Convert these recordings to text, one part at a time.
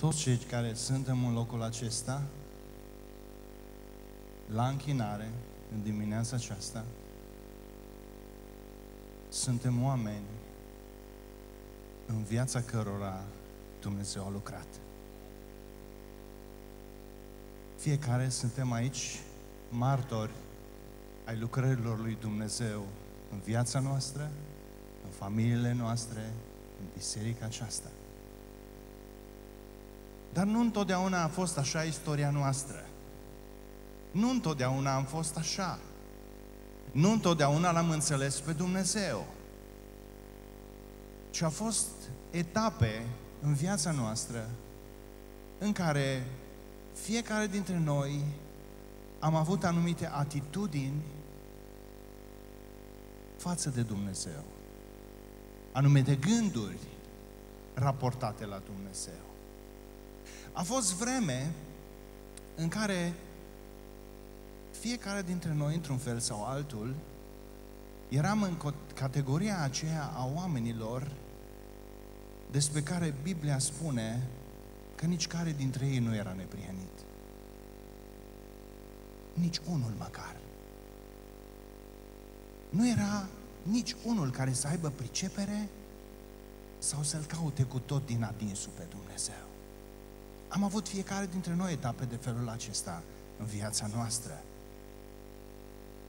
toți cei care suntem în locul acesta, la închinare, în dimineața aceasta, suntem oameni în viața cărora Dumnezeu a lucrat. Fiecare suntem aici martori ai lucrărilor lui Dumnezeu în viața noastră, în familiile noastre, în biserica aceasta. Dar nu întotdeauna a fost așa istoria noastră. Nu întotdeauna am fost așa. Nu întotdeauna l-am înțeles pe Dumnezeu. Ci au fost etape în viața noastră în care fiecare dintre noi am avut anumite atitudini față de Dumnezeu. Anumite gânduri raportate la Dumnezeu. A fost vreme în care fiecare dintre noi, într-un fel sau altul, eram în categoria aceea a oamenilor despre care Biblia spune că nici care dintre ei nu era neprihănit. Nici unul măcar. Nu era nici unul care să aibă pricepere sau să-L caute cu tot din adinsul pe Dumnezeu. Am avut fiecare dintre noi etape de felul acesta în viața noastră.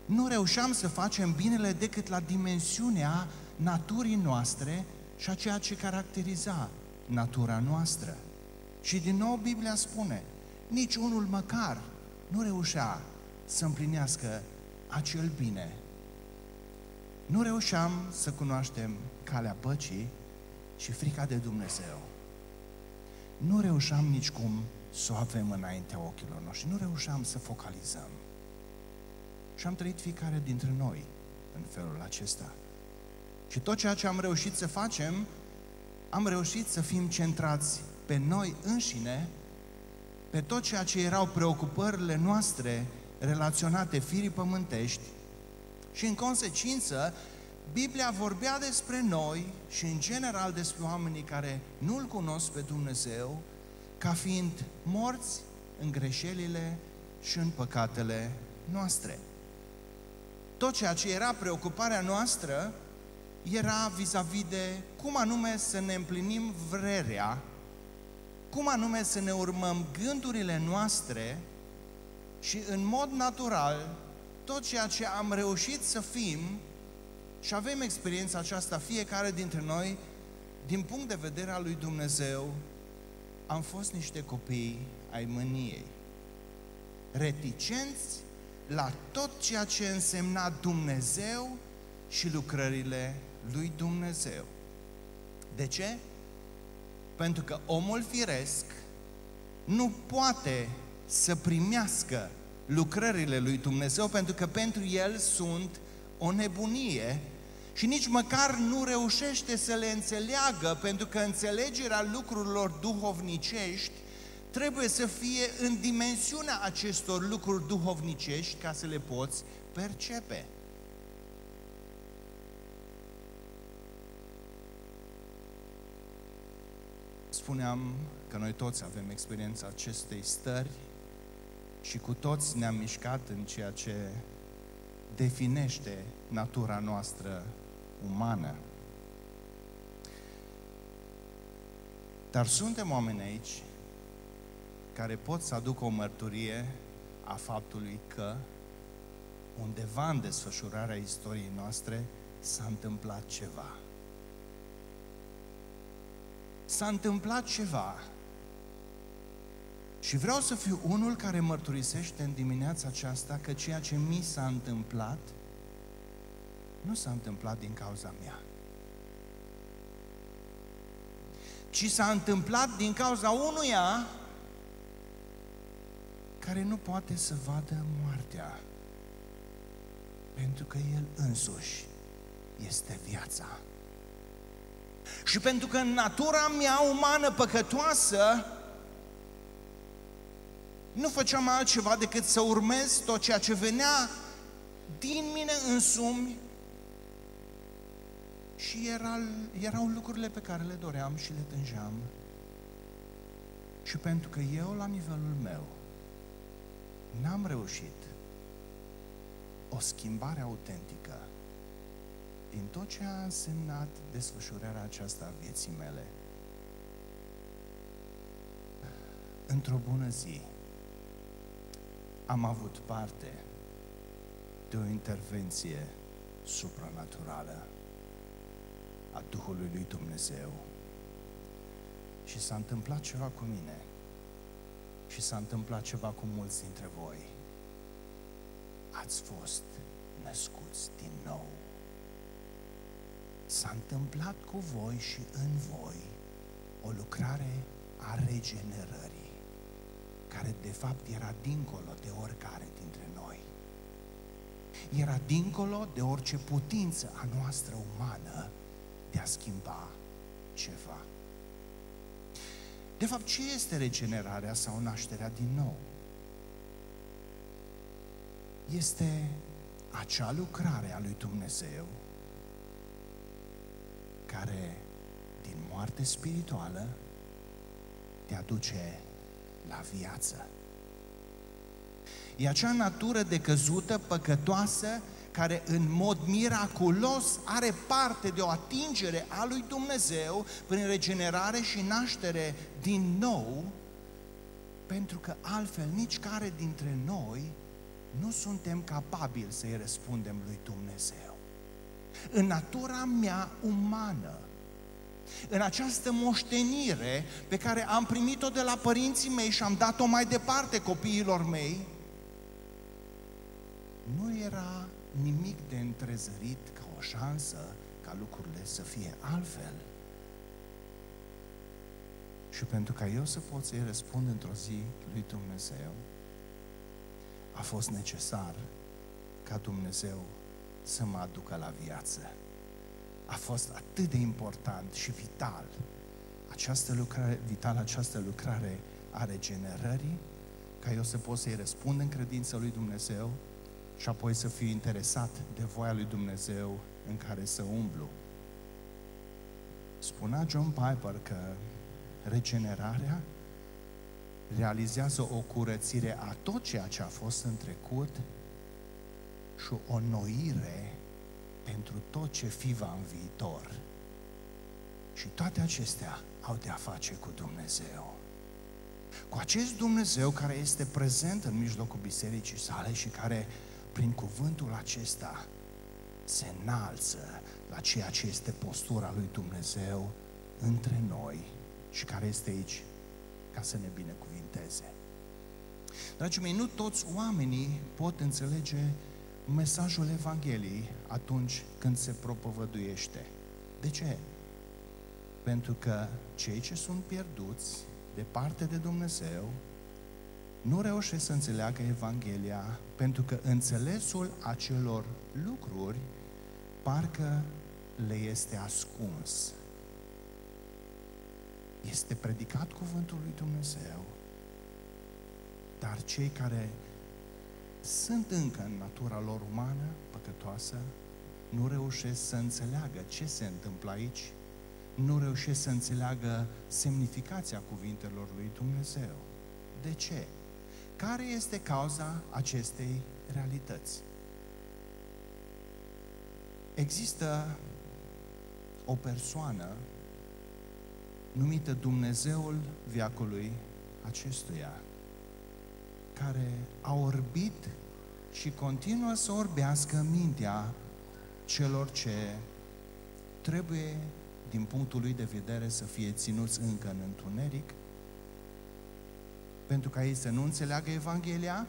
Nu reușeam să facem binele decât la dimensiunea naturii noastre și a ceea ce caracteriza natura noastră. Și din nou Biblia spune, nici unul măcar nu reușea să împlinească acel bine. Nu reușeam să cunoaștem calea păcii și frica de Dumnezeu. Nu reușeam nici cum să o avem înaintea ochilor noștri. Nu reușeam să focalizăm. Și am trăit fiecare dintre noi în felul acesta. Și tot ceea ce am reușit să facem, am reușit să fim centrați pe noi înșine, pe tot ceea ce erau preocupările noastre relaționate firii pământești și în consecință Biblia vorbea despre noi și în general despre oamenii care nu-L cunosc pe Dumnezeu ca fiind morți în greșelile și în păcatele noastre. Tot ceea ce era preocuparea noastră era vis-a-vis de cum anume să ne împlinim vrerea, cum anume să ne urmăm gândurile noastre și în mod natural tot ceea ce am reușit să fim și avem experiența aceasta fiecare dintre noi din punct de vedere al lui Dumnezeu am fost niște copii ai mâniei reticenți la tot ceea ce însemna Dumnezeu și lucrările lui Dumnezeu. De ce? Pentru că omul firesc nu poate să primească lucrările lui Dumnezeu pentru că pentru el sunt o nebunie și nici măcar nu reușește să le înțeleagă pentru că înțelegerea lucrurilor duhovnicești trebuie să fie în dimensiunea acestor lucruri duhovnicești ca să le poți percepe. Spuneam că noi toți avem experiența acestei stări și cu toți ne-am mișcat în ceea ce definește natura noastră umană. Dar suntem oameni aici care pot să aducă o mărturie a faptului că undeva în desfășurarea istoriei noastre s-a întâmplat ceva. S-a întâmplat ceva și vreau să fiu unul care mărturisește în dimineața aceasta că ceea ce mi s-a întâmplat nu s-a întâmplat din cauza mea. Ci s-a întâmplat din cauza unuia care nu poate să vadă moartea. Pentru că El însuși este viața. Și pentru că în natura mea umană păcătoasă, nu făceam altceva decât să urmez tot ceea ce venea din mine însumi și era, erau lucrurile pe care le doream și le tângeam. Și pentru că eu, la nivelul meu, n-am reușit o schimbare autentică din tot ce a însemnat desfășurarea aceasta a vieții mele, într-o bună zi am avut parte de o intervenție supranaturală a Duhului lui Dumnezeu. Și s-a întâmplat ceva cu mine și s-a întâmplat ceva cu mulți dintre voi. Ați fost născuți din nou. S-a întâmplat cu voi și în voi o lucrare a regenerării, care de fapt era dincolo de oricare dintre noi. Era dincolo de orice putință a noastră umană de a schimba ceva. De fapt, ce este regenerarea sau nașterea din nou? Este acea lucrare a lui Dumnezeu care din moarte spirituală te aduce la viață. E acea natură decăzută, păcătoasă, care în mod miraculos are parte de o atingere a lui Dumnezeu prin regenerare și naștere din nou, pentru că altfel nici care dintre noi nu suntem capabili să-i răspundem lui Dumnezeu. În natura mea umană, în această moștenire pe care am primit-o de la părinții mei și am dat-o mai departe copiilor mei, nu era nimic de întrezărit ca o șansă ca lucrurile să fie altfel. Și pentru ca eu să pot să-i răspund într-o zi lui Dumnezeu, a fost necesar ca Dumnezeu să mă aducă la viață. A fost atât de important și vital această lucrare, vital această lucrare a regenerării, ca eu să pot să-i răspund în credința lui Dumnezeu și apoi să fiu interesat de voia lui Dumnezeu în care să umblu. Spunea John Piper că regenerarea realizează o curățire a tot ceea ce a fost în trecut și o noire pentru tot ce fi va în viitor. Și toate acestea au de a face cu Dumnezeu. Cu acest Dumnezeu care este prezent în mijlocul bisericii sale și care prin cuvântul acesta se înalță la ceea ce este postura lui Dumnezeu între noi și care este aici ca să ne binecuvinteze. Dragii mei, nu toți oamenii pot înțelege mesajul Evangheliei atunci când se propovăduiește. De ce? Pentru că cei ce sunt pierduți de parte de Dumnezeu nu reușesc să înțeleagă Evanghelia pentru că înțelesul acelor lucruri parcă le este ascuns. Este predicat cuvântul lui Dumnezeu, dar cei care sunt încă în natura lor umană, păcătoasă, nu reușesc să înțeleagă ce se întâmplă aici, nu reușesc să înțeleagă semnificația cuvintelor lui Dumnezeu. De ce? Care este cauza acestei realități? Există o persoană numită Dumnezeul viacului acestuia, care a orbit și continuă să orbească mintea celor ce trebuie, din punctul lui de vedere, să fie ținuți încă în întuneric, pentru ca ei să nu înțeleagă Evanghelia,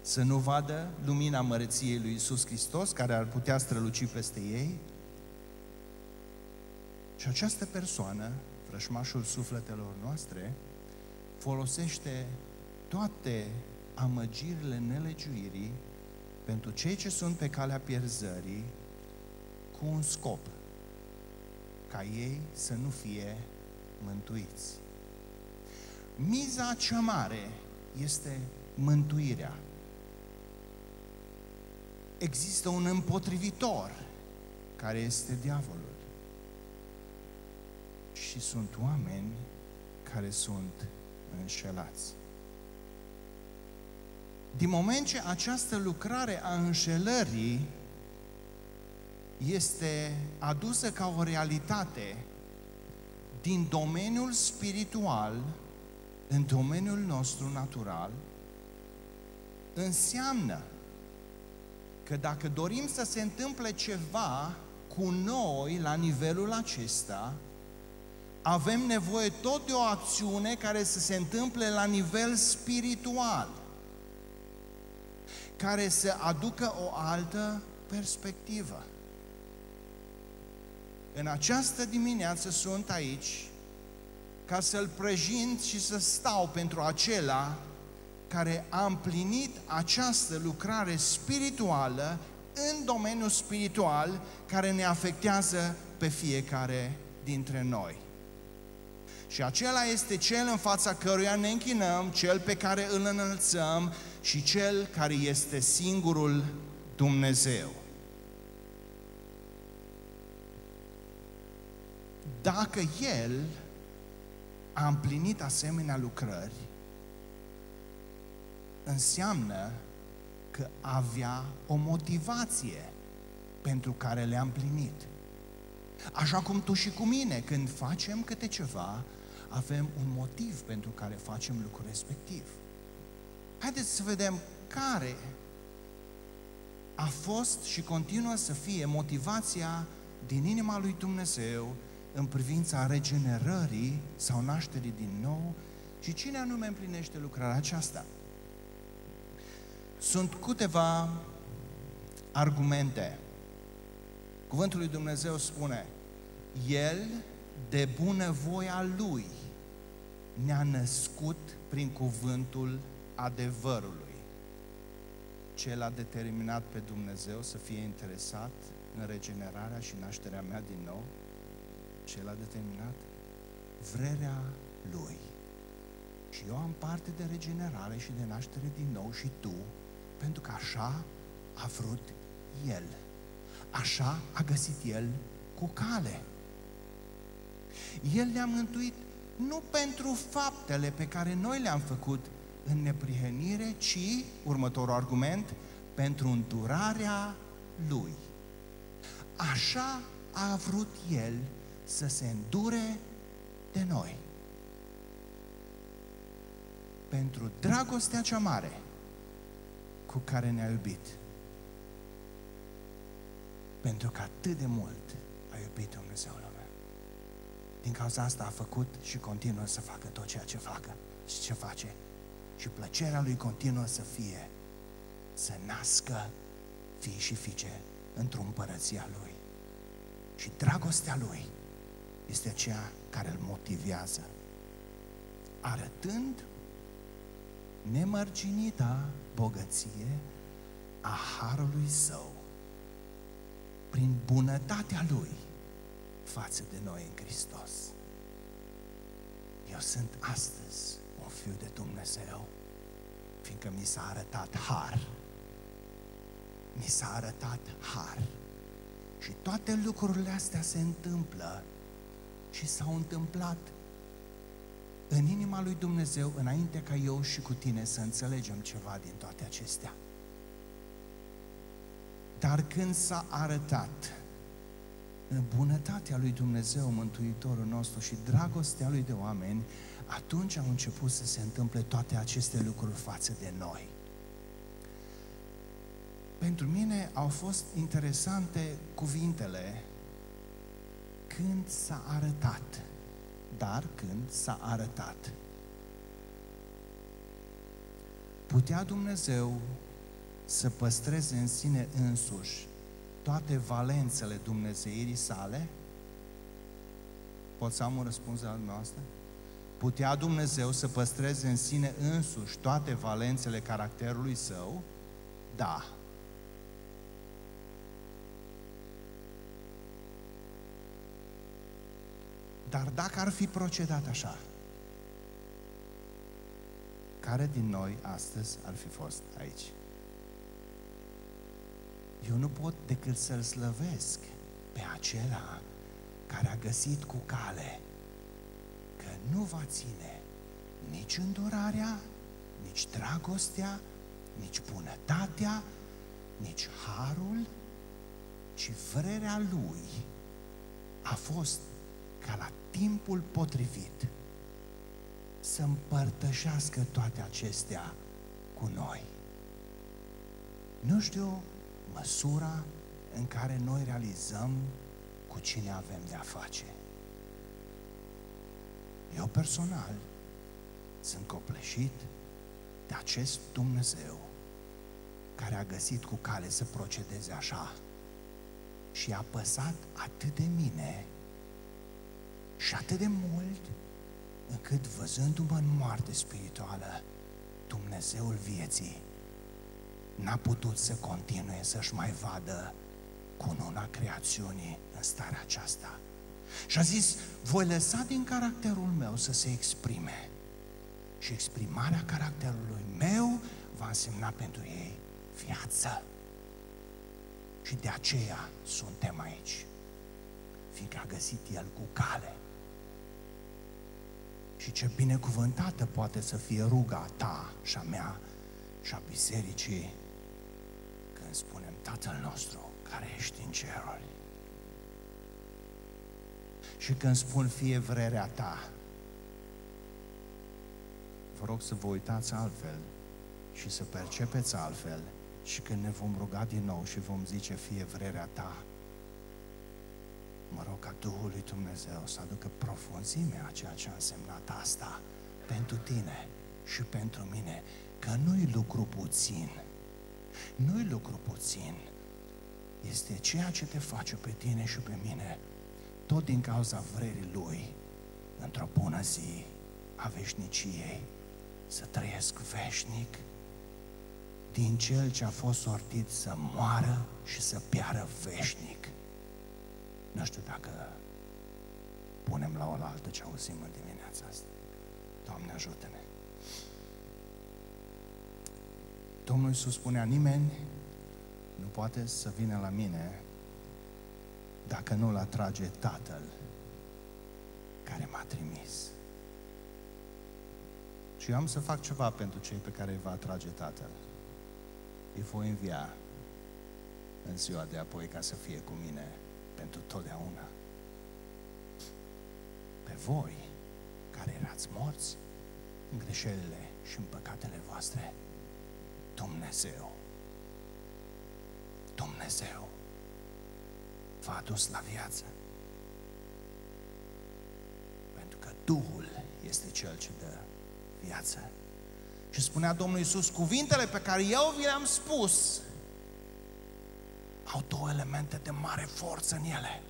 să nu vadă lumina măreției lui Isus Hristos, care ar putea străluci peste ei. Și această persoană, frășmașul sufletelor noastre, folosește toate amăgirile nelegiuirii pentru cei ce sunt pe calea pierzării cu un scop, ca ei să nu fie mântuiți. Miza cea mare este mântuirea. Există un împotrivitor care este diavolul. Și sunt oameni care sunt înșelați. Din moment ce această lucrare a înșelării este adusă ca o realitate din domeniul spiritual în domeniul nostru natural, înseamnă că dacă dorim să se întâmple ceva cu noi la nivelul acesta, avem nevoie tot de o acțiune care să se întâmple la nivel spiritual, care să aducă o altă perspectivă. În această dimineață sunt aici ca să-L prejint și să stau pentru acela care a împlinit această lucrare spirituală în domeniul spiritual care ne afectează pe fiecare dintre noi. Și acela este cel în fața căruia ne închinăm, cel pe care îl înălțăm și cel care este singurul Dumnezeu. Dacă El a împlinit asemenea lucrări, înseamnă că avea o motivație pentru care le-a împlinit. Așa cum tu și cu mine, când facem câte ceva, avem un motiv pentru care facem lucrul respectiv. Haideți să vedem care a fost și continuă să fie motivația din inima lui Dumnezeu în privința regenerării sau nașterii din nou și cine anume împlinește lucrarea aceasta. Sunt câteva argumente. Cuvântul lui Dumnezeu spune, El, de bunăvoia Lui, ne-a născut prin cuvântul adevărului. Ce l-a determinat pe Dumnezeu să fie interesat în regenerarea și nașterea mea din nou? Ce l-a determinat? Vrerea Lui. Și eu am parte de regenerare și de naștere din nou și tu, pentru că așa a vrut El. Așa a găsit El cu cale. El ne-a mântuit nu pentru faptele pe care noi le-am făcut în neprihănire, ci, următorul argument, pentru îndurarea Lui. Așa a vrut El să se îndure de noi. Pentru dragostea cea mare cu care ne-a iubit. Pentru că atât de mult a iubit Dumnezeu lumea. Din cauza asta a făcut și continuă să facă tot ceea ce facă și ce face. Și plăcerea lui continuă să fie să nască fii și fiice într-o împărăția lui. Și dragostea lui este aceea care îl motivează, arătând nemărginita bogăție a harului său prin bunătatea lui față de noi în Hristos. Eu sunt astăzi un fiu de Dumnezeu, fiindcă mi s-a arătat har. Mi s-a arătat har. Și toate lucrurile astea se întâmplă și s-au întâmplat în inima lui Dumnezeu înainte ca eu și cu tine să înțelegem ceva din toate acestea. Dar când s-a arătat în bunătatea lui Dumnezeu, Mântuitorul nostru și dragostea lui de oameni, atunci au început să se întâmple toate aceste lucruri față de noi. Pentru mine au fost interesante cuvintele când s-a arătat, dar când s-a arătat. Putea Dumnezeu să păstreze în sine însuși toate valențele Dumnezeirii sale? Pot să am un răspuns la noastră? Putea Dumnezeu să păstreze în sine însuși toate valențele caracterului său? Da. Dar dacă ar fi procedat așa, care din noi astăzi ar fi fost aici? Eu nu pot decât să-L slăvesc pe acela care a găsit cu cale că nu va ține nici îndurarea, nici dragostea, nici bunătatea, nici harul, ci vrerea lui a fost ca la timpul potrivit să împărtășească toate acestea cu noi. Nu știu măsura în care noi realizăm cu cine avem de-a face. Eu personal sunt copleșit de acest Dumnezeu care a găsit cu cale să procedeze așa și a păsat atât de mine și atât de mult încât văzându-mă în moarte spirituală, Dumnezeul vieții n-a putut să continue să-și mai vadă cununa creațiunii în starea aceasta. Și a zis, voi lăsa din caracterul meu să se exprime. Și exprimarea caracterului meu va însemna pentru ei viață. Și de aceea suntem aici. Fiindcă a găsit El cu cale. Și ce binecuvântată poate să fie ruga ta și a mea și a bisericii când spunem Tatăl nostru care ești în ceruri. Și când spun fie vrerea ta, vă rog să vă uitați altfel și să percepeți altfel. Și când ne vom ruga din nou și vom zice fie vrerea ta, mă rog ca Duhul lui Dumnezeu să aducă profunzimea a ceea ce a însemnat asta pentru tine și pentru mine, că nu-i lucru puțin, nu-i lucru puțin, este ceea ce te face pe tine și pe mine, tot din cauza vrerii Lui, într-o bună zi a veșniciei, să trăiesc veșnic din Cel ce a fost sortit să moară și să piară veșnic. Nu știu dacă punem la oaltă ce auzim în dimineața asta. Doamne ajută-ne! Domnul Iisus spunea, nimeni nu poate să vină la mine dacă nu-l atrage Tatăl care m-a trimis. Și eu am să fac ceva pentru cei pe care îi va atrage Tatăl. Îi voi învia în ziua de apoi ca să fie cu mine pentru totdeauna. Pe voi, care erați morți în greșelile și în păcatele voastre, Dumnezeu, Dumnezeu v-a adus la viață. Pentru că Duhul este Cel ce dă viață. Și spunea Domnul Iisus, cuvintele pe care eu vi le-am spus au două elemente de mare forță în ele.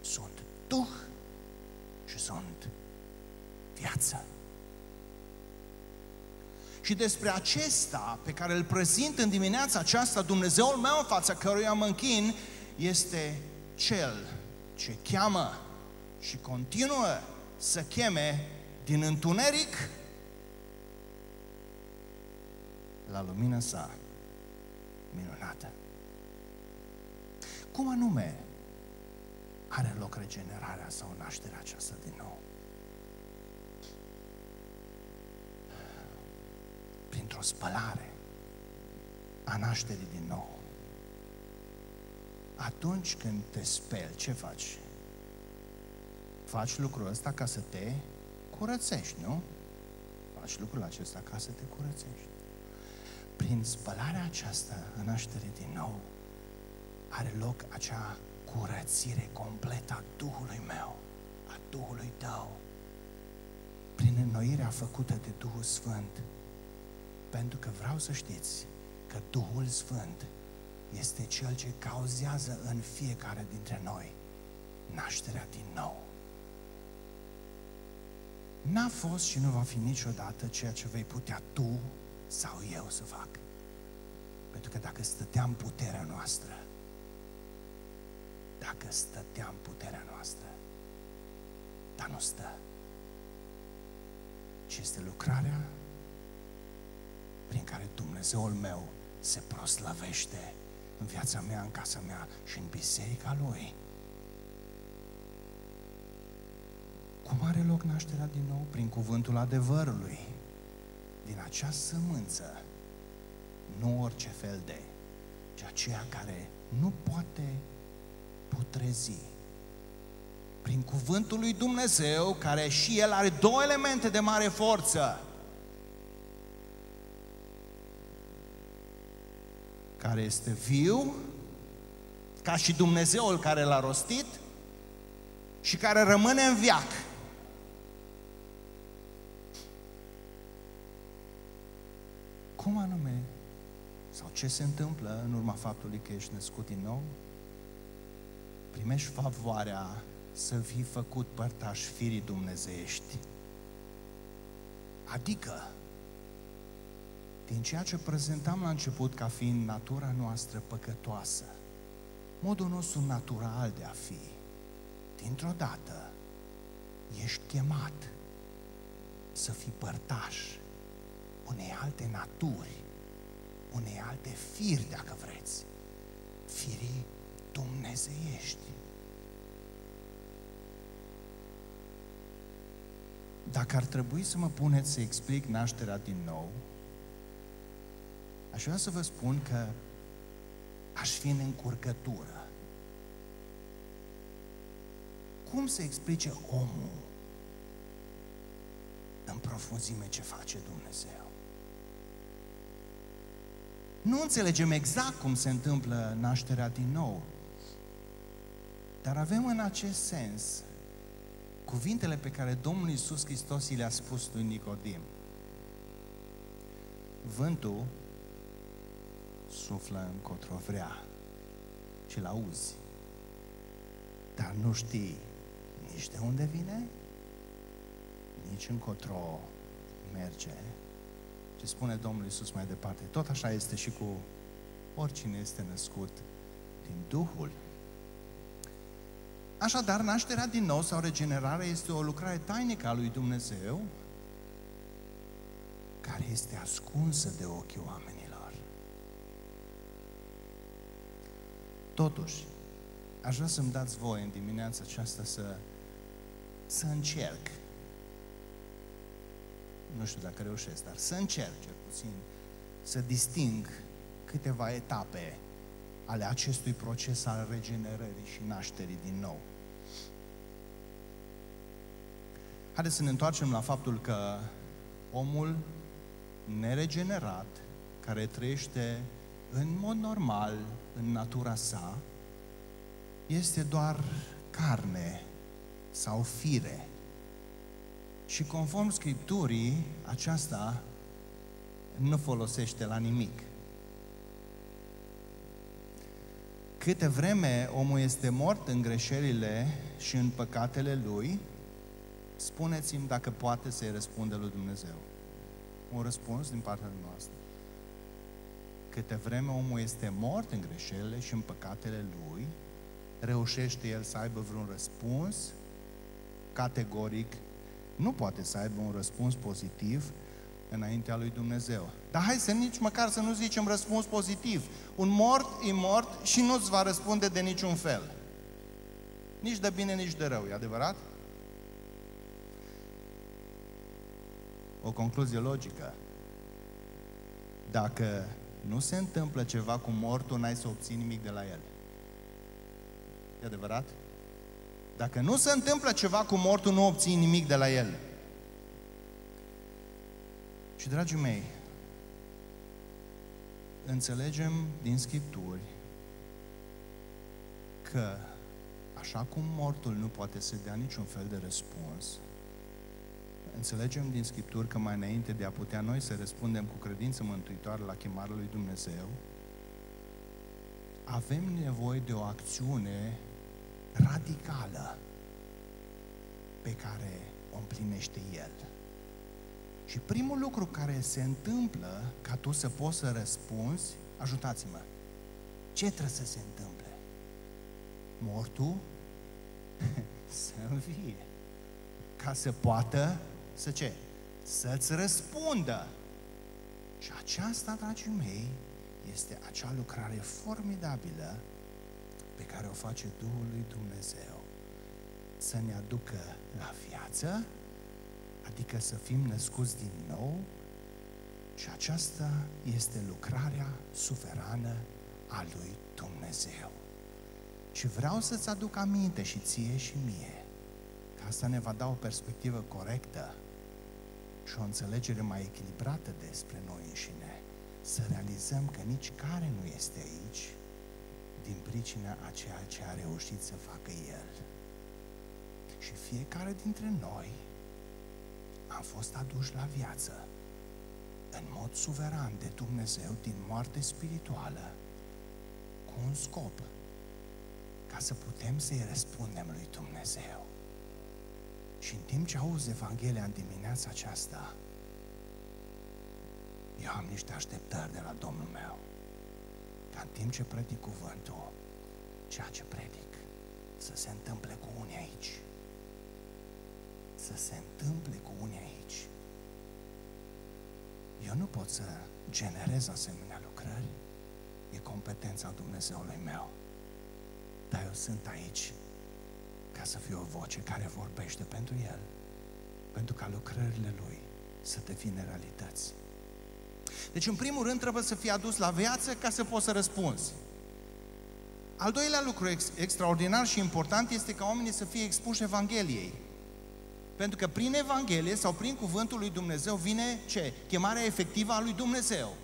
Sunt Duh și sunt viață. Și despre acesta pe care îl prezint în dimineața aceasta, Dumnezeul meu în fața căruia mă închin, este Cel ce cheamă și continuă să cheme din întuneric la lumina sa minunată. Cum anume are loc regenerarea sau nașterea aceasta din nou? Printr-o spălare a nașterii din nou. Atunci când te speli, ce faci? Faci lucrul ăsta ca să te curățești, nu? Faci lucrul acesta ca să te curățești. Prin spălarea aceasta, în naștere din nou, are loc acea curățire completă a Duhului meu, a Duhului tău, prin înnoirea făcută de Duhul Sfânt. Pentru că vreau să știți că Duhul Sfânt este Cel ce cauzează în fiecare dintre noi nașterea din nou. N-a fost și nu va fi niciodată ceea ce vei putea tu sau eu să fac. Pentru că dacă stăteam puterea noastră, dacă stăteam puterea noastră, dar nu stă, ci este lucrarea prin care Dumnezeul meu se proslăvește în viața mea, în casa mea și în biserica Lui. Cum are loc nașterea din nou? Prin cuvântul adevărului. Din acea sămânță, nu orice fel de, ci aceea care nu poate putrezi. Prin cuvântul lui Dumnezeu, care și el are două elemente de mare forță. Care este viu, ca și Dumnezeul care l-a rostit, și care rămâne în viac. Cum anume? Sau ce se întâmplă în urma faptului că ești născut din nou? Primești favoarea să fii făcut părtaș firii dumnezeiești. Adică, din ceea ce prezentam la început ca fiind natura noastră păcătoasă, modul nostru natural de a fi, dintr-o dată, ești chemat să fii părtaș unei alte naturi, unei alte firi, dacă vreți, firii dumnezeiești. Dacă ar trebui să mă puneți să explic nașterea din nou, aș vrea să vă spun că aș fi în încurcătură. Cum să explice omul în profunzime ce face Dumnezeu? Nu înțelegem exact cum se întâmplă nașterea din nou, dar avem în acest sens cuvintele pe care Domnul Iisus Hristos i le-a spus lui Nicodim. Vântul suflă încotro vrea și l auzi, dar nu știi nici de unde vine, nici încotro merge. Ce spune Domnul Iisus mai departe, tot așa este și cu oricine este născut din Duhul. Așadar, nașterea din nou sau regenerarea este o lucrare tainică a lui Dumnezeu care este ascunsă de ochii oamenilor. Totuși, aș vrea să-mi dați voie în dimineața aceasta să, să încerc. Nu știu dacă reușesc, dar să încerc cel puțin să disting câteva etape ale acestui proces al regenerării și nașterii din nou. Haideți să ne întoarcem la faptul că omul neregenerat, care trăiește în mod normal în natura sa, este doar carne sau fire. Și conform Scripturii, aceasta nu folosește la nimic. Câte vreme omul este mort în greșelile și în păcatele lui, spuneți-mi dacă poate să-i răspunde lui Dumnezeu. Un răspuns din partea noastră. Câte vreme omul este mort în greșelile și în păcatele lui, reușește el să aibă vreun răspuns categoric, nu poate să aibă un răspuns pozitiv înaintea lui Dumnezeu. Dar hai să nici măcar să nu zicem răspuns pozitiv. Un mort e mort și nu-ți va răspunde de niciun fel. Nici de bine, nici de rău, e adevărat? O concluzie logică. Dacă nu se întâmplă ceva cu mortul, n-ai să obții nimic de la el. E adevărat? Dacă nu se întâmplă ceva cu mortul, nu obții nimic de la el. Și, dragii mei, înțelegem din Scripturi că așa cum mortul nu poate să dea niciun fel de răspuns, înțelegem din Scripturi că mai înainte de a putea noi să răspundem cu credință mântuitoare la chemarea lui Dumnezeu, avem nevoie de o acțiune radicală pe care o împlinește El. Și primul lucru care se întâmplă ca tu să poți să răspunzi, ajutați-mă, ce trebuie să se întâmple? Mortul să învie. Ca să poată să ce? Să-ți răspundă. Și aceasta, dragii mei, este acea lucrare formidabilă pe care o face Duhul lui Dumnezeu. să ne aducă la viață, adică să fim născuți din nou și aceasta este lucrarea suverană a lui Dumnezeu. Și vreau să-ți aduc aminte și ție și mie că asta ne va da o perspectivă corectă și o înțelegere mai echilibrată despre noi înșine. Să realizăm că nici care nu este aici din pricina a ceea ce a reușit să facă El. Și fiecare dintre noi am fost aduși la viață în mod suveran de Dumnezeu din moarte spirituală cu un scop ca să putem să-i răspundem lui Dumnezeu. Și în timp ce auzi Evanghelia în dimineața aceasta, eu am niște așteptări de la Domnul meu. Ca în timp ce predic cuvântul, ceea ce predic, să se întâmple cu unii aici. Să se întâmple cu unii aici. Eu nu pot să generez asemenea lucrări. E competența Dumnezeului meu. Dar eu sunt aici ca să fiu o voce care vorbește pentru El. Pentru ca lucrările Lui să devină realități. Deci, în primul rând, trebuie să fii adus la viață ca să poți să răspunzi. Al doilea lucru ex- extraordinar și important este ca oamenii să fie expuși Evangheliei. Pentru că prin Evanghelie sau prin cuvântul lui Dumnezeu vine ce? Chemarea efectivă a lui Dumnezeu.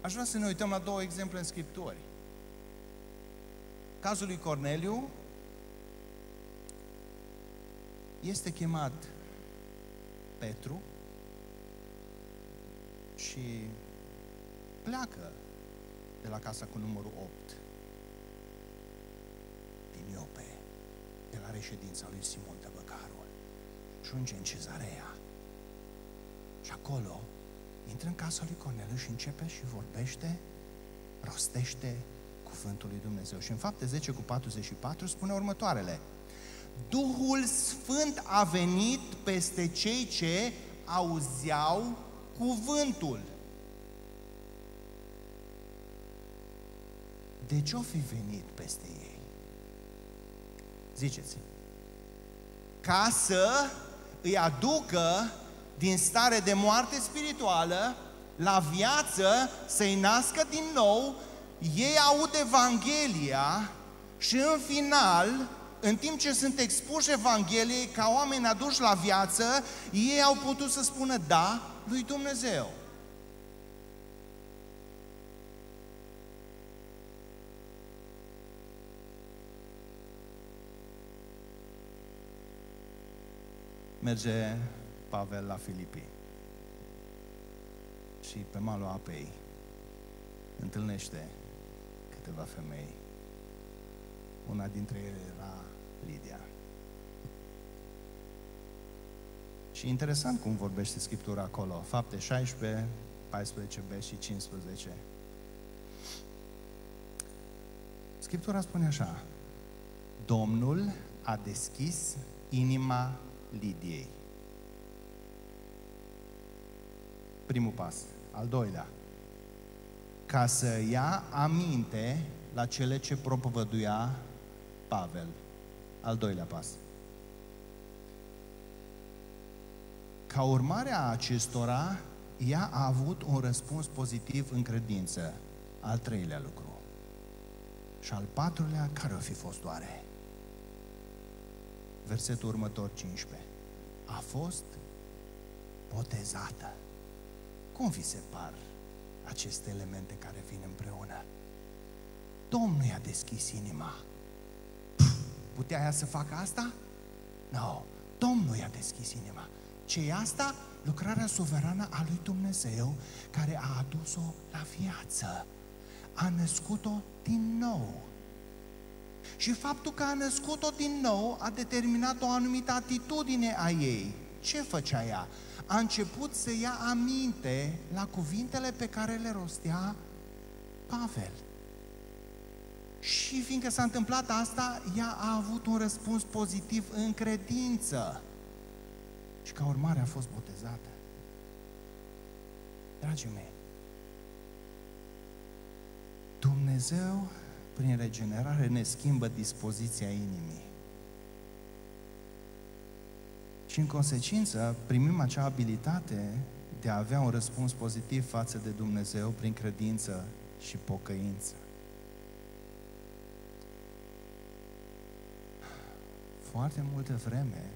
Aș vrea să ne uităm la două exemple în Scripturi. Cazul lui Corneliu este chemat Petru și pleacă de la casa cu numărul 8 din Iope, de la reședința lui Simon Tăbăcarul. Și ajunge în Cezarea. Și acolo intră în casa lui Corneliu și începe și vorbește, rostește cuvântul lui Dumnezeu. Și în fapte 10 cu 44 spune următoarele. Duhul Sfânt a venit peste cei ce auzeau cuvântul. De ce o fi venit peste ei? Ziceți. Ca să îi aducă din stare de moarte spirituală la viață, să-i nască din nou, ei aud Evanghelia și în final în timp ce sunt expuși Evangheliei ca oameni aduși la viață, ei au putut să spună da lui Dumnezeu. Merge Pavel la Filipii și pe malul apei întâlnește câteva femei. Una dintre ele era Lidia. Și interesant cum vorbește Scriptura acolo. Fapte 16, 14b și 15. Scriptura spune așa. Domnul a deschis inima Lidiei. Primul pas. Al doilea. Ca să ia aminte la cele ce propovăduia Pavel. Al doilea pas. Ca urmare a acestora, ea a avut un răspuns pozitiv în credință. Al treilea lucru. Și al patrulea, care o fi fost oare? Versetul următor, 15. A fost botezată. Cum vi se par aceste elemente care vin împreună? Domnul i-a deschis inima Putea ea să facă asta? Nu. No. Domnul i-a deschis inima. ce e asta? Lucrarea suverană a lui Dumnezeu care a adus-o la viață. A născut-o din nou. Și faptul că a născut-o din nou a determinat o anumită atitudine a ei. Ce făcea ea? A început să ia aminte la cuvintele pe care le rostea Pavel. Și fiindcă s-a întâmplat asta, ea a avut un răspuns pozitiv în credință. Și ca urmare a fost botezată. Dragii mei, Dumnezeu prin regenerare ne schimbă dispoziția inimii. Și în consecință primim acea abilitate de a avea un răspuns pozitiv față de Dumnezeu prin credință și pocăință. Foarte multă vreme,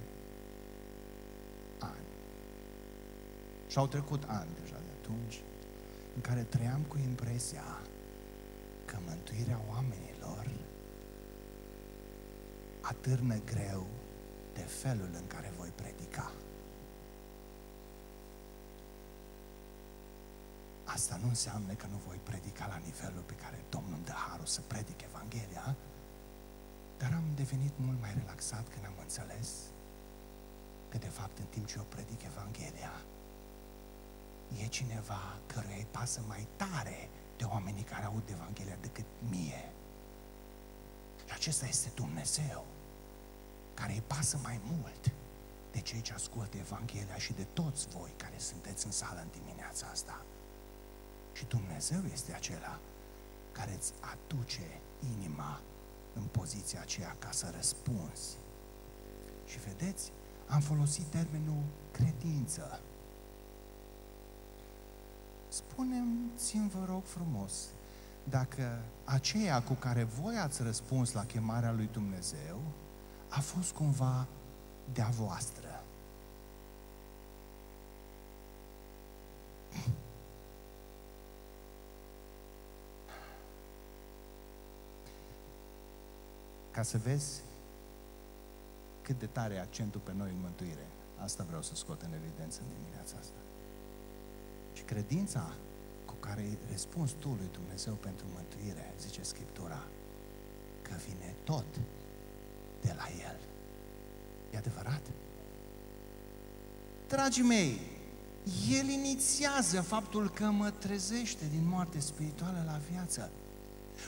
ani, și au trecut ani deja de atunci, în care trăiam cu impresia că mântuirea oamenilor atârnă greu de felul în care voi predica. Asta nu înseamnă că nu voi predica la nivelul pe care Domnul îmi dă harul să predic Evanghelia, dar am devenit mult mai relaxat când am înțeles că de fapt în timp ce eu predic Evanghelia, e cineva căruia îi pasă mai tare de oamenii care aud Evanghelia decât mie. Și acesta este Dumnezeu, care îi pasă mai mult de cei ce ascultă Evanghelia și de toți voi care sunteți în sală în dimineața asta. Și Dumnezeu este acela care îți aduce inima în poziția aceea ca să răspunzi. Și vedeți, am folosit termenul credință. Spunem-ți, vă rog frumos, dacă aceea cu care voi ați răspuns la chemarea lui Dumnezeu a fost cumva de-a voastră. Ca să vezi cât de tare e accentul pe noi în mântuire. Asta vreau să scot în evidență în dimineața asta. Și credința cu care răspunzi tu lui Dumnezeu pentru mântuire, zice Scriptura, că vine tot de la El. E adevărat? Dragii mei, El inițiază faptul că mă trezește din moarte spirituală la viață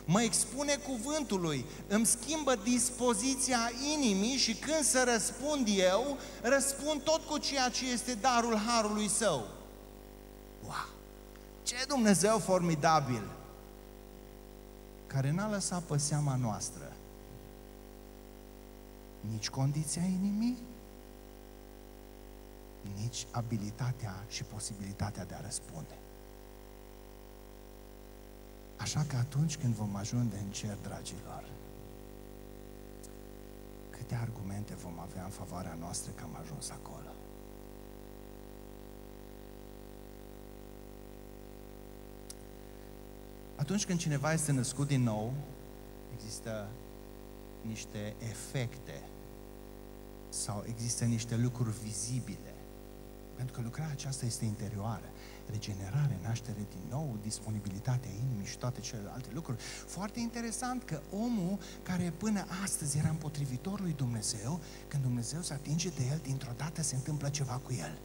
mă expune cuvântului, îmi schimbă dispoziția inimii și când să răspund eu, răspund tot cu ceea ce este darul Harului Său. Wow! Ce Dumnezeu formidabil! Care n-a lăsat pe seama noastră nici condiția inimii, nici abilitatea și posibilitatea de a răspunde. Așa că atunci când vom ajunge în cer, dragilor, câte argumente vom avea în favoarea noastră că am ajuns acolo? Atunci când cineva este născut din nou, există niște efecte sau există niște lucruri vizibile. Pentru că lucrarea aceasta este interioară regenerare, naștere din nou, disponibilitatea inimii și toate celelalte lucruri. Foarte interesant că omul care până astăzi era împotrivitor lui Dumnezeu, când Dumnezeu se atinge de el, dintr-o dată se întâmplă ceva cu el.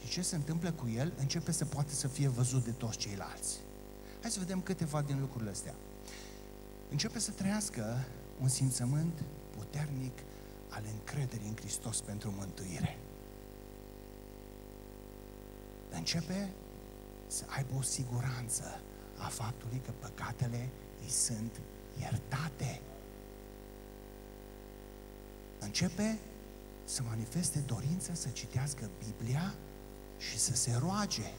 Și ce se întâmplă cu el, începe să poate să fie văzut de toți ceilalți. Hai să vedem câteva din lucrurile astea. Începe să trăiască un simțământ puternic al încrederii în Hristos pentru mântuire începe să aibă o siguranță a faptului că păcatele îi sunt iertate. Începe să manifeste dorință să citească Biblia și să se roage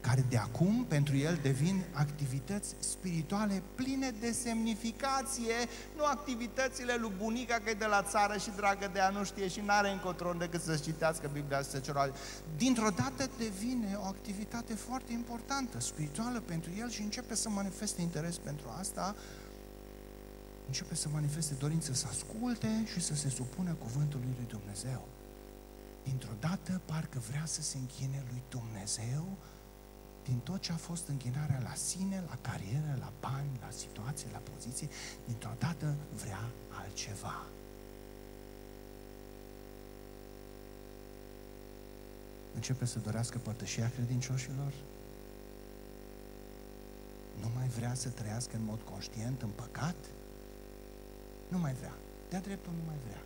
care de acum pentru el devin activități spirituale pline de semnificație, nu activitățile lui bunica că e de la țară și dragă de a nu știe și n-are încotro decât să citească Biblia și să ceroage. Dintr-o dată devine o activitate foarte importantă, spirituală pentru el și începe să manifeste interes pentru asta, începe să manifeste dorință să asculte și să se supună cuvântului lui Dumnezeu. Dintr-o dată parcă vrea să se închine lui Dumnezeu, din tot ce a fost închinarea la sine, la carieră, la bani, la situație, la poziție, dintr-o dată vrea altceva. Începe să dorească părtășia credincioșilor, nu mai vrea să trăiască în mod conștient în păcat, nu mai vrea. De-a dreptul nu mai vrea.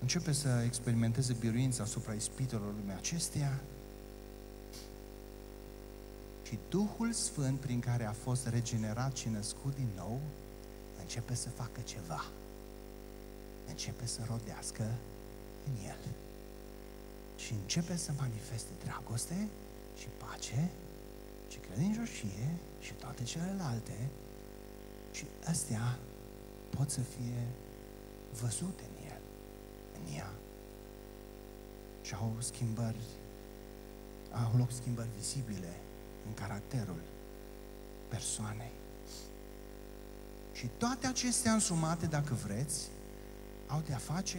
Începe să experimenteze biruința asupra ispitelor lumii acesteia, Și Duhul Sfânt, prin care a fost regenerat și născut din nou, începe să facă ceva. Începe să rodească în el. Și începe să manifeste dragoste și pace și credincioșie și toate celelalte și astea pot să fie văzute în el, în ea. Și au schimbări, au loc schimbări vizibile în caracterul persoanei. Și toate acestea însumate, dacă vreți, au de-a face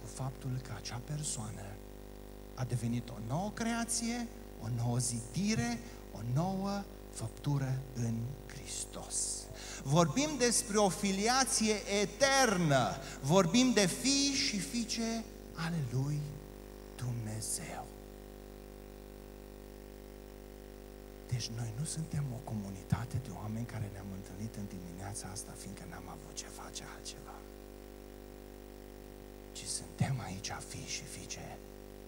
cu faptul că acea persoană a devenit o nouă creație, o nouă zidire, o nouă făptură în Hristos. Vorbim despre o filiație eternă, vorbim de fii și fiice ale lui Dumnezeu. Deci noi nu suntem o comunitate de oameni care ne-am întâlnit în dimineața asta fiindcă n-am avut ce face altceva. Ci suntem aici fii și fiice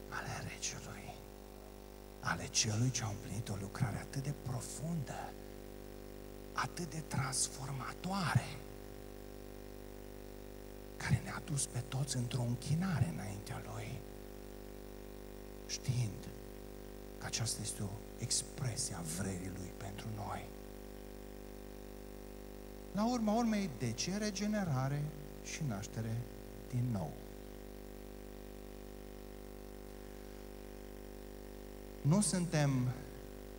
ale Regelui, ale Celui ce a împlinit o lucrare atât de profundă, atât de transformatoare, care ne-a dus pe toți într-o închinare înaintea Lui, știind că aceasta este o expresie a vrerii Lui pentru noi. La urma urmei, de ce regenerare și naștere din nou? Nu suntem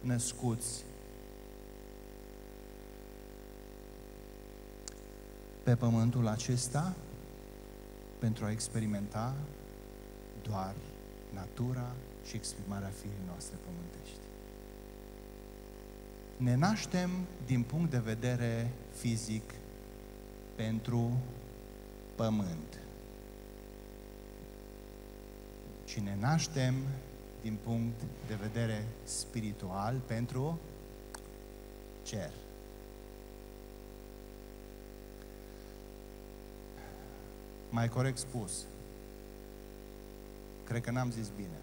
născuți pe pământul acesta pentru a experimenta doar natura și exprimarea firii noastre pământești. Ne naștem din punct de vedere fizic pentru pământ. Și ne naștem din punct de vedere spiritual pentru cer. Mai corect spus, cred că n-am zis bine.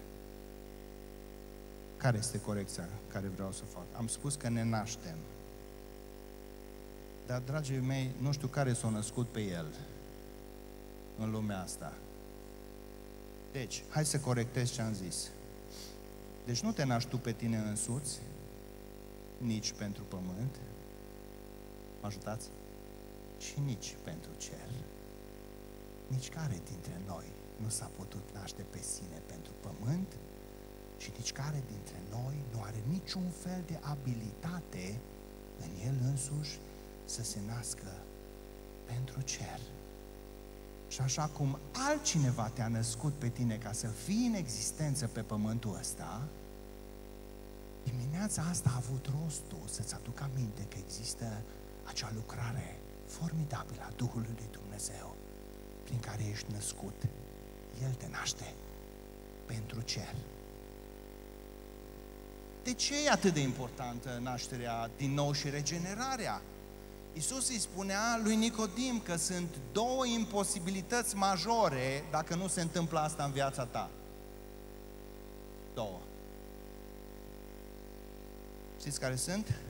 Care este corecția care vreau să fac? Am spus că ne naștem. Dar, dragii mei, nu știu care s-a născut pe el în lumea asta. Deci, hai să corectez ce am zis. Deci nu te naști tu pe tine însuți, nici pentru pământ, mă ajutați? Și nici pentru cer. Nici care dintre noi nu s-a putut naște pe sine pentru pământ și nici care dintre noi nu are niciun fel de abilitate în el însuși să se nască pentru cer. Și așa cum altcineva te-a născut pe tine ca să fii în existență pe pământul ăsta, dimineața asta a avut rostul să-ți aduc aminte că există acea lucrare formidabilă a Duhului lui Dumnezeu prin care ești născut. El te naște pentru cer. De ce e atât de importantă nașterea din nou și regenerarea? Iisus îi spunea lui Nicodim că sunt două imposibilități majore dacă nu se întâmplă asta în viața ta. Două. Știți care sunt?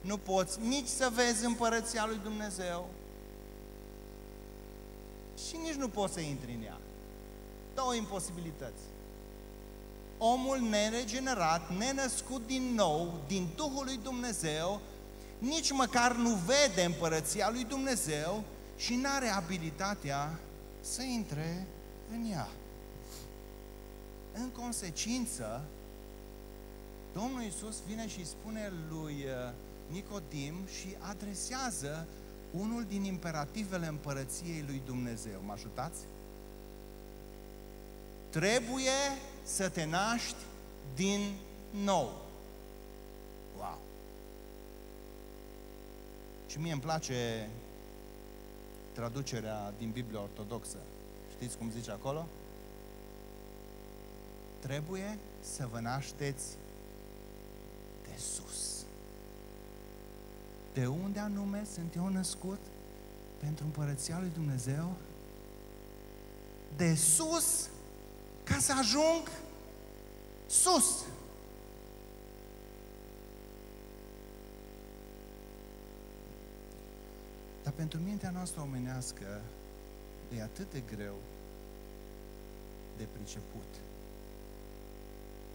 Nu poți nici să vezi împărăția lui Dumnezeu și nici nu poți să intri în ea. Două imposibilități omul neregenerat, nenăscut din nou, din Duhul lui Dumnezeu, nici măcar nu vede împărăția lui Dumnezeu și nu are abilitatea să intre în ea. În consecință, Domnul Iisus vine și spune lui uh, Nicodim și adresează unul din imperativele împărăției lui Dumnezeu. Mă ajutați? Trebuie să te naști din nou. Wow! Și mie îmi place traducerea din Biblia Ortodoxă. Știți cum zice acolo? Trebuie să vă nașteți de sus. De unde anume sunt eu născut? Pentru împărăția lui Dumnezeu? De sus ca să ajung sus. Dar pentru mintea noastră omenească e atât de greu de priceput.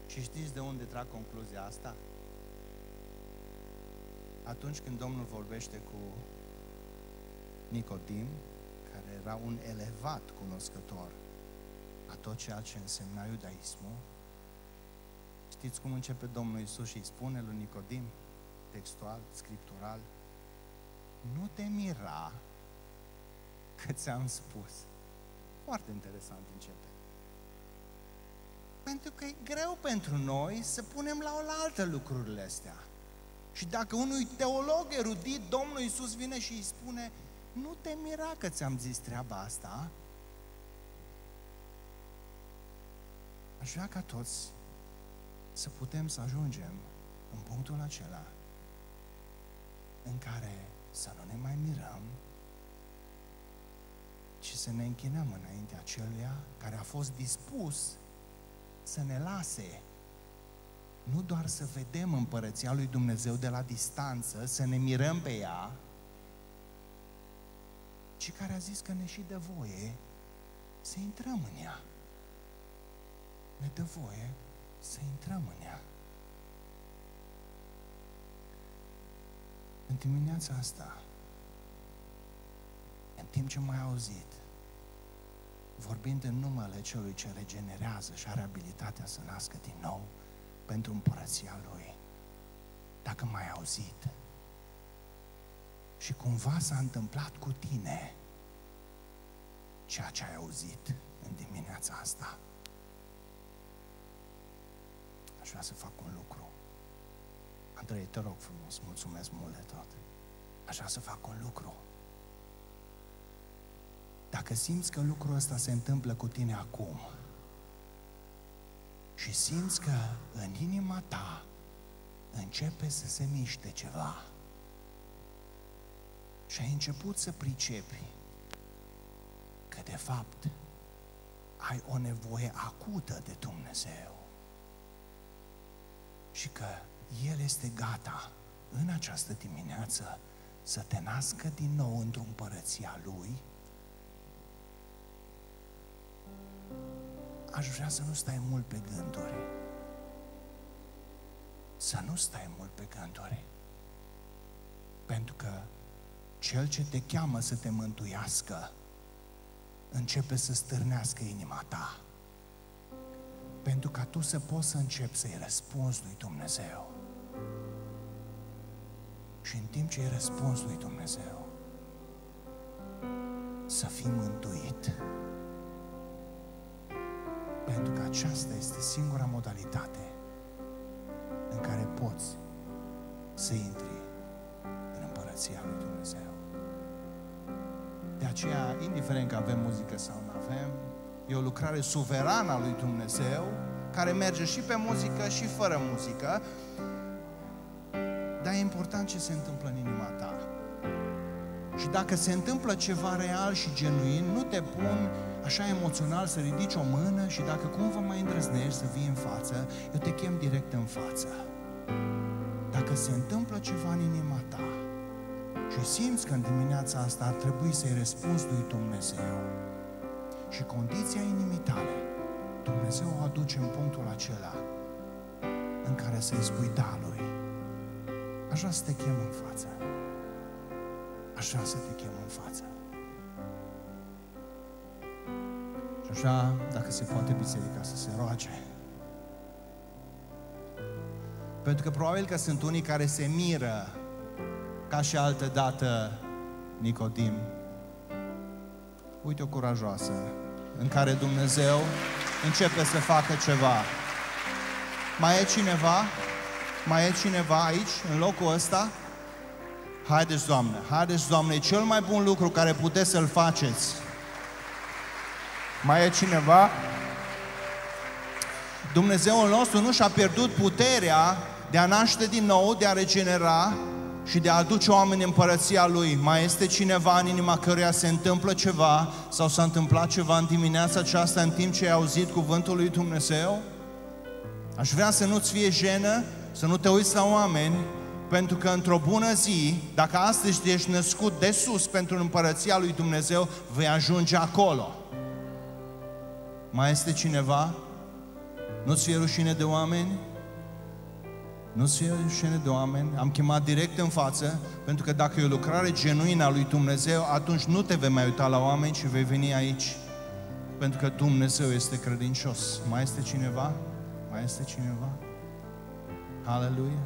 Și știți de unde trag concluzia asta? Atunci când Domnul vorbește cu Nicodim, care era un elevat cunoscător a tot ceea ce însemna iudaismul, știți cum începe Domnul Isus și îi spune lui Nicodim, textual, scriptural, nu te mira că ți-am spus. Foarte interesant începe. Pentru că e greu pentru noi să punem la oaltă lucrurile astea. Și dacă unui teolog erudit, Domnul Iisus vine și îi spune, nu te mira că ți-am zis treaba asta, aș vrea ca toți să putem să ajungem în punctul acela în care să nu ne mai mirăm, ci să ne închinăm înaintea celuia care a fost dispus să ne lase nu doar să vedem împărăția lui Dumnezeu de la distanță, să ne mirăm pe ea, ci care a zis că ne și dă voie să intrăm în ea. Ne dă voie să intrăm în ea. În dimineața asta, în timp ce m-ai auzit, vorbind în numele Celui ce regenerează și are abilitatea să nască din nou pentru împărăția Lui, dacă m-ai auzit și cumva s-a întâmplat cu tine ceea ce ai auzit în dimineața asta, aș vrea să fac un lucru. Andrei, te rog frumos, mulțumesc mult de tot. Aș vrea să fac un lucru. Dacă simți că lucrul ăsta se întâmplă cu tine acum și simți că în inima ta începe să se miște ceva și ai început să pricepi că de fapt ai o nevoie acută de Dumnezeu și că El este gata în această dimineață să te nască din nou într-o împărăția Lui, aș vrea să nu stai mult pe gânduri. Să nu stai mult pe gânduri. Pentru că Cel ce te cheamă să te mântuiască începe să stârnească inima ta. Pentru ca tu să poți să începi să-i răspunzi lui Dumnezeu. Și în timp ce îi răspunzi lui Dumnezeu, să fii mântuit. Pentru că aceasta este singura modalitate în care poți să intri în împărăția lui Dumnezeu. De aceea, indiferent că avem muzică sau nu avem, e o lucrare suverană a lui Dumnezeu, care merge și pe muzică și fără muzică, dar e important ce se întâmplă în inima ta. Și dacă se întâmplă ceva real și genuin, nu te pun așa emoțional să ridici o mână și dacă cumva mai îndrăznești să vii în față, eu te chem direct în față. Dacă se întâmplă ceva în inima ta și simți că în dimineața asta ar trebui să-i răspunzi lui Dumnezeu și condiția inimii tale, Dumnezeu o aduce în punctul acela în care să-i spui da lui. Aș vrea să te chem în față. Aș vrea să te chem în față. Și așa, dacă se poate biserica să se roage. Pentru că probabil că sunt unii care se miră ca și altă dată Nicodim. Uite o curajoasă în care Dumnezeu începe să facă ceva. Mai e cineva? Mai e cineva aici, în locul ăsta? Haideți, Doamne, haideți, Doamne, e cel mai bun lucru care puteți să-l faceți. Mai e cineva? Dumnezeul nostru nu și-a pierdut puterea de a naște din nou, de a regenera și de a aduce oameni în împărăția Lui. Mai este cineva în inima căruia se întâmplă ceva sau s-a întâmplat ceva în dimineața aceasta în timp ce ai auzit cuvântul lui Dumnezeu? Aș vrea să nu-ți fie jenă, să nu te uiți la oameni, Pentru că într-o bună zi, dacă astăzi ești născut de sus pentru împărăția lui Dumnezeu, vei ajunge acolo. Mai este cineva? Nu-ți fie rușine de oameni? Nu-ți fie rușine de oameni? Am chemat direct în față, pentru că dacă e o lucrare genuină a lui Dumnezeu, atunci nu te vei mai uita la oameni, ci vei veni aici. Pentru că Dumnezeu este credincios. Mai este cineva? Mai este cineva? Aleluia!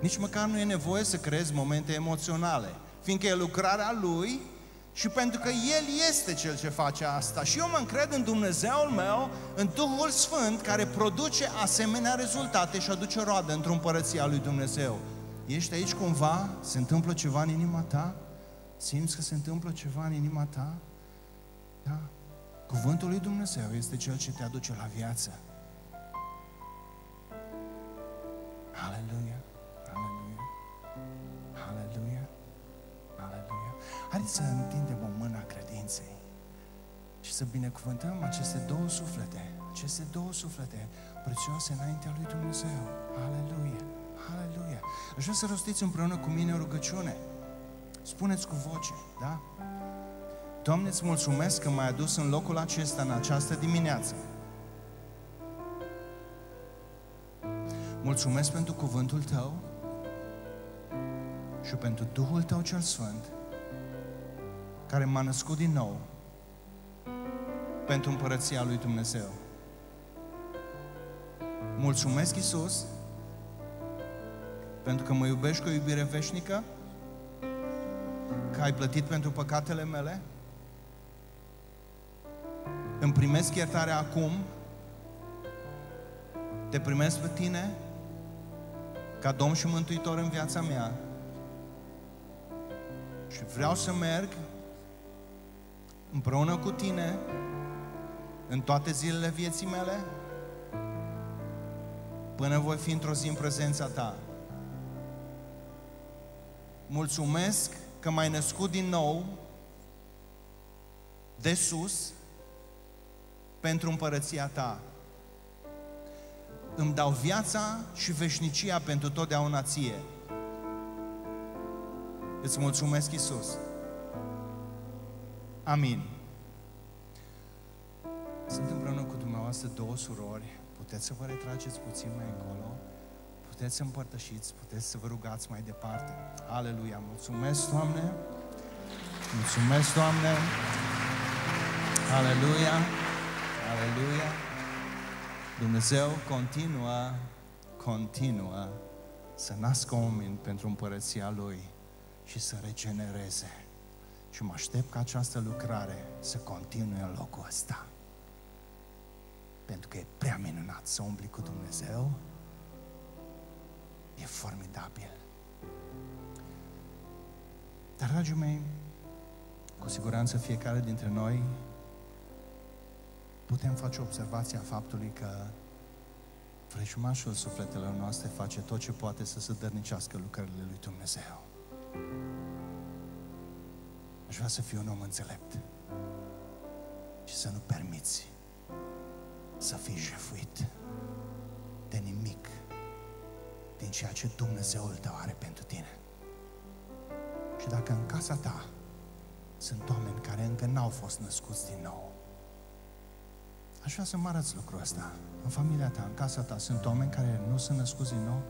Nici măcar nu e nevoie să creezi momente emoționale, fiindcă e lucrarea Lui și pentru că El este Cel ce face asta. Și eu mă încred în Dumnezeul meu, în Duhul Sfânt, care produce asemenea rezultate și aduce roadă într-o împărăția lui Dumnezeu. Ești aici cumva? Se întâmplă ceva în inima ta? Simți că se întâmplă ceva în inima ta? Da? Cuvântul lui Dumnezeu este Cel ce te aduce la viață. Aleluia! Aleluia! Haideți să întindem o mână a credinței și să binecuvântăm aceste două suflete, aceste două suflete prețioase înaintea lui Dumnezeu. Aleluia! Aleluia! Aș vrea să rostiți împreună cu mine o rugăciune. Spuneți cu voce, da? Doamne, îți mulțumesc că m-ai adus în locul acesta, în această dimineață. Mulțumesc pentru cuvântul Tău și pentru Duhul Tău cel Sfânt, care m-a născut din nou pentru împărăția lui Dumnezeu. Mulțumesc, Isus, pentru că mă iubești cu o iubire veșnică, că ai plătit pentru păcatele mele, îmi primesc iertarea acum, te primesc pe tine ca Domn și Mântuitor în viața mea și vreau să merg împreună cu tine în toate zilele vieții mele până voi fi într-o zi în prezența ta. Mulțumesc că m-ai născut din nou de sus pentru împărăția ta. Îmi dau viața și veșnicia pentru totdeauna ție. Îți mulțumesc, Isus. Amin. Sunt împreună cu dumneavoastră două surori. Puteți să vă retrageți puțin mai încolo. Puteți să împărtășiți, puteți să vă rugați mai departe. Aleluia! Mulțumesc, Doamne! Mulțumesc, Doamne! Aleluia! Aleluia! Dumnezeu continuă, continuă să nască oameni pentru împărăția Lui și să regenereze. Și mă aștept ca această lucrare să continue în locul ăsta. Pentru că e prea minunat să umbli cu Dumnezeu. E formidabil. Dar, dragii mei, cu siguranță fiecare dintre noi putem face observația faptului că frășmașul sufletelor noastre face tot ce poate să se dărnicească lucrările lui Dumnezeu. Aș vrea să fiu un om înțelept și să nu permiți să fii jefuit de nimic din ceea ce Dumnezeul tău are pentru tine. Și dacă în casa ta sunt oameni care încă n-au fost născuți din nou, Aș vrea să mă arăți lucrul ăsta. În familia ta, în casa ta, sunt oameni care nu sunt născuți din nou?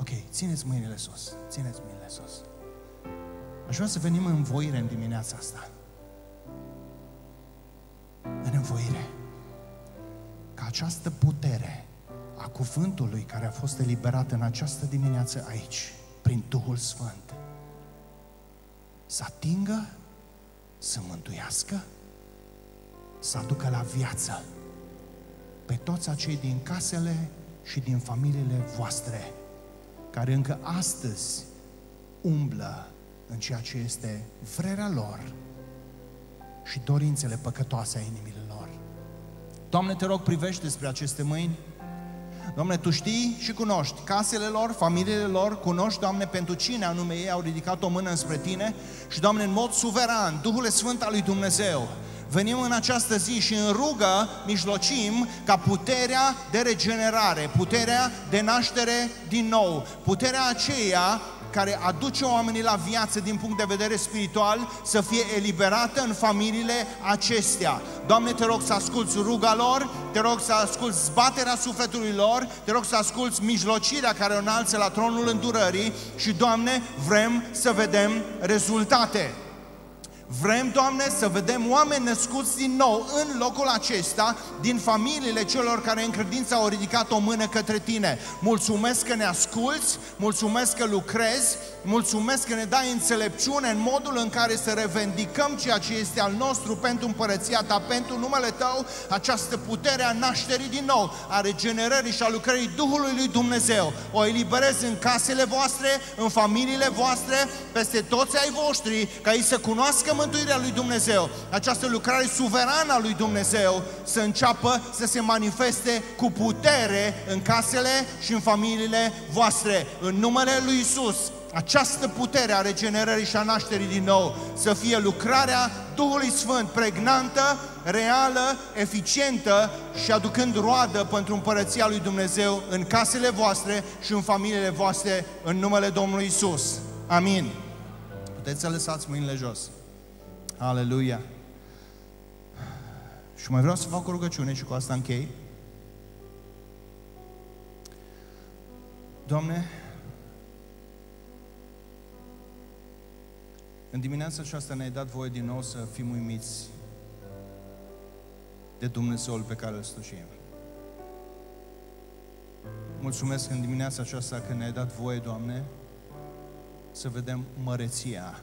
Ok, țineți mâinile sus. Țineți mâinile sus. Aș vrea să venim în voire în dimineața asta. În învoire. Ca această putere a cuvântului care a fost eliberat în această dimineață aici, prin Duhul Sfânt, să atingă, să mântuiască, să aducă la viață pe toți acei din casele și din familiile voastre, care încă astăzi umblă în ceea ce este vrerea lor și dorințele păcătoase a inimile lor. Doamne, te rog, privește spre aceste mâini. Doamne, Tu știi și cunoști casele lor, familiile lor, cunoști, Doamne, pentru cine anume ei au ridicat o mână înspre Tine și, Doamne, în mod suveran, Duhul Sfânt al lui Dumnezeu, Venim în această zi și în rugă mijlocim ca puterea de regenerare, puterea de naștere din nou, puterea aceea care aduce oamenii la viață din punct de vedere spiritual să fie eliberată în familiile acestea. Doamne, te rog să asculți ruga lor, te rog să asculți zbaterea sufletului lor, te rog să asculți mijlocirea care o înalță la tronul îndurării și, Doamne, vrem să vedem rezultate. Vrem, Doamne, să vedem oameni născuți din nou în locul acesta, din familiile celor care în credință au ridicat o mână către Tine. Mulțumesc că ne asculți, mulțumesc că lucrezi, mulțumesc că ne dai înțelepciune în modul în care să revendicăm ceea ce este al nostru pentru împărăția Ta, pentru numele Tău, această putere a nașterii din nou, a regenerării și a lucrării Duhului lui Dumnezeu. O eliberez în casele voastre, în familiile voastre, peste toți ai voștri, ca ei să cunoască mântuirea lui Dumnezeu, această lucrare suverană a lui Dumnezeu să înceapă să se manifeste cu putere în casele și în familiile voastre. În numele lui Isus, această putere a regenerării și a nașterii din nou să fie lucrarea Duhului Sfânt pregnantă, reală, eficientă și aducând roadă pentru împărăția lui Dumnezeu în casele voastre și în familiile voastre în numele Domnului Isus. Amin. Puteți să lăsați mâinile jos. Aleluia! Și mai vreau să fac o rugăciune și cu asta închei. Doamne, în dimineața aceasta ne-ai dat voie din nou să fim uimiți de Dumnezeul pe care îl slujim. Mulțumesc în dimineața aceasta că ne-ai dat voie, Doamne, să vedem măreția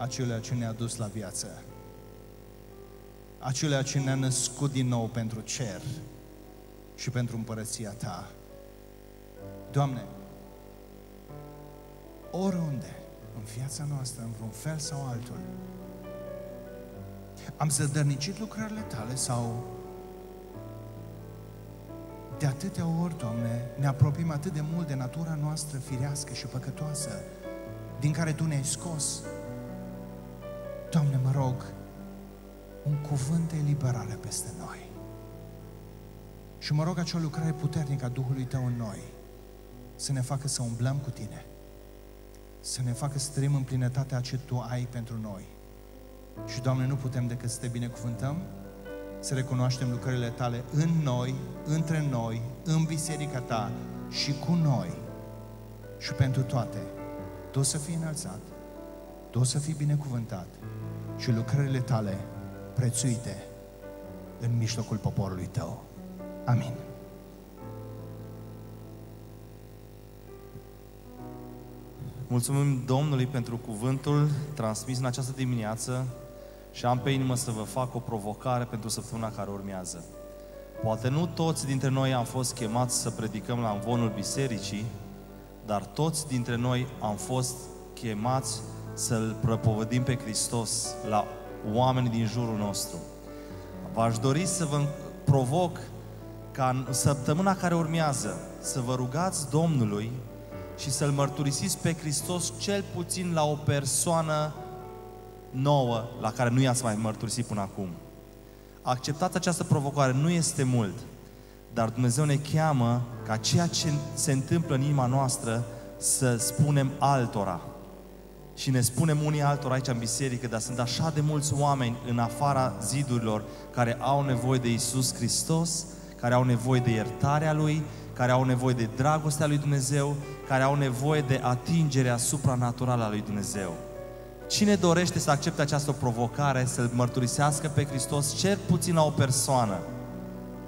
acelea ce ne-a dus la viață, acelea ce ne-a născut din nou pentru cer și pentru împărăția Ta. Doamne, oriunde, în viața noastră, în vreun fel sau altul, am zădărnicit lucrările Tale sau de atâtea ori, Doamne, ne apropiem atât de mult de natura noastră firească și păcătoasă, din care Tu ne-ai scos, Doamne, mă rog, un cuvânt de eliberare peste noi. Și mă rog acea lucrare puternică a Duhului Tău în noi să ne facă să umblăm cu Tine, să ne facă să trăim în plinătatea ce Tu ai pentru noi. Și, Doamne, nu putem decât să Te binecuvântăm, să recunoaștem lucrările Tale în noi, între noi, în biserica Ta și cu noi. Și pentru toate, Tu să fii înălțat, Tu să fii binecuvântat și lucrările tale prețuite în mijlocul poporului tău. Amin. Mulțumim Domnului pentru cuvântul transmis în această dimineață și am pe inimă să vă fac o provocare pentru săptămâna care urmează. Poate nu toți dintre noi am fost chemați să predicăm la învonul bisericii, dar toți dintre noi am fost chemați să-L propovădim pe Hristos la oamenii din jurul nostru. V-aș dori să vă provoc ca în săptămâna care urmează să vă rugați Domnului și să-L mărturisiți pe Hristos cel puțin la o persoană nouă la care nu i-ați mai mărturisit până acum. Acceptați această provocare, nu este mult, dar Dumnezeu ne cheamă ca ceea ce se întâmplă în inima noastră să spunem altora. Și ne spunem unii altora aici în biserică, dar sunt așa de mulți oameni în afara zidurilor care au nevoie de Isus Hristos, care au nevoie de iertarea Lui, care au nevoie de dragostea Lui Dumnezeu, care au nevoie de atingerea supranaturală a Lui Dumnezeu. Cine dorește să accepte această provocare, să-L mărturisească pe Hristos, cel puțin la o persoană?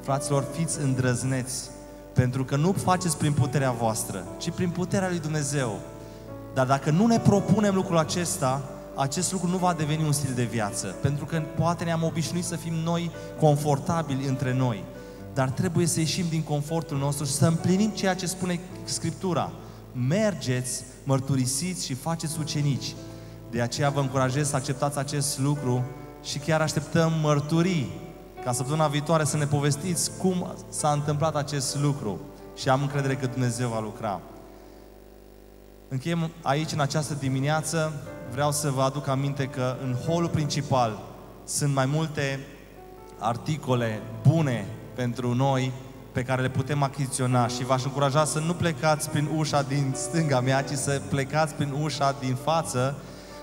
Fraților, fiți îndrăzneți, pentru că nu faceți prin puterea voastră, ci prin puterea Lui Dumnezeu. Dar dacă nu ne propunem lucrul acesta, acest lucru nu va deveni un stil de viață. Pentru că poate ne-am obișnuit să fim noi confortabili între noi. Dar trebuie să ieșim din confortul nostru și să împlinim ceea ce spune Scriptura. Mergeți, mărturisiți și faceți ucenici. De aceea vă încurajez să acceptați acest lucru și chiar așteptăm mărturii ca săptămâna viitoare să ne povestiți cum s-a întâmplat acest lucru. Și am încredere că Dumnezeu va lucra. Încheiem aici în această dimineață. Vreau să vă aduc aminte că în holul principal sunt mai multe articole bune pentru noi pe care le putem achiziționa și v-aș încuraja să nu plecați prin ușa din stânga mea, ci să plecați prin ușa din față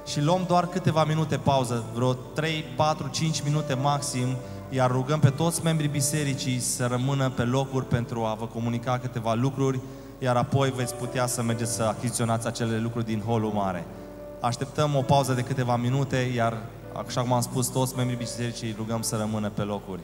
și luăm doar câteva minute pauză, vreo 3, 4, 5 minute maxim, iar rugăm pe toți membrii bisericii să rămână pe locuri pentru a vă comunica câteva lucruri, iar apoi veți putea să mergeți să achiziționați acele lucruri din holul mare. Așteptăm o pauză de câteva minute, iar așa cum am spus, toți membrii bisericii rugăm să rămână pe locuri.